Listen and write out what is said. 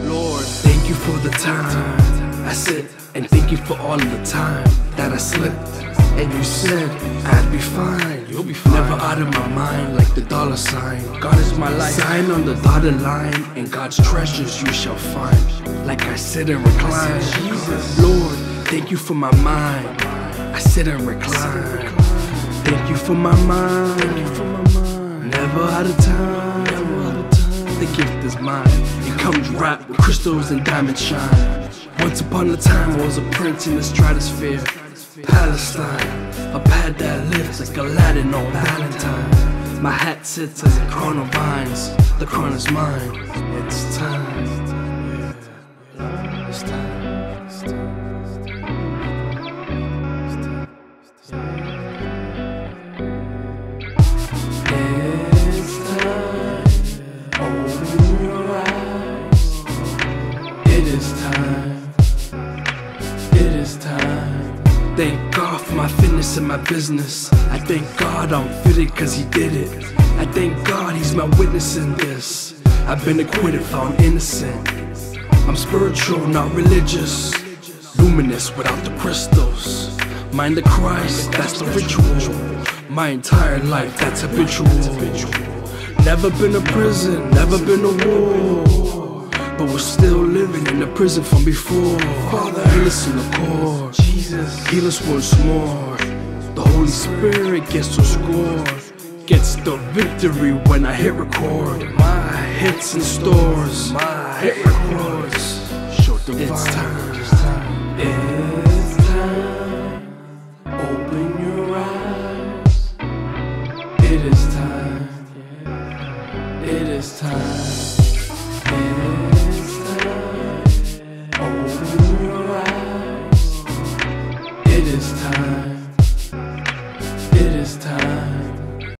Lord, Thank you for the time I sit and thank you for all the time that I slipped and you said I'd be fine. You'll be fine. Never out of my mind, like the dollar sign. God is my life. Sign on the dotted line, and God's treasures you shall find. Like I sit and recline. Jesus, Lord, thank you for my mind. I sit and recline. Thank you for my mind. Never out of time. The gift is mine. It comes wrapped with crystals and diamond shine. Once upon a time, I was a prince in the stratosphere. Palestine, a pad that lifts like Aladdin on Valentine. My hat sits as a crown of vines. The crown is mine. It's time. Is time. It is time. Thank God for my fitness and my business. I thank God I'm fitted cause he did it. I thank God he's my witness in this. I've been acquitted, found innocent. I'm spiritual, not religious. Luminous without the crystals. Mind the Christ, that's the ritual. My entire life, that's habitual. Never been to prison, never been to war. But we're still living in the prison from before. Father, heal us in the core. Jesus, heal us once more. The Holy Spirit gets the score. Gets the victory when I hit record. My hits in stores. My hit records. Show the it's time. It's time. It's time. Open your eyes. It is time. It is time. time.